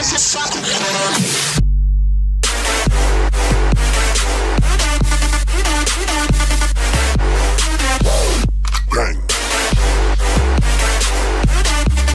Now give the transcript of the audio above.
Just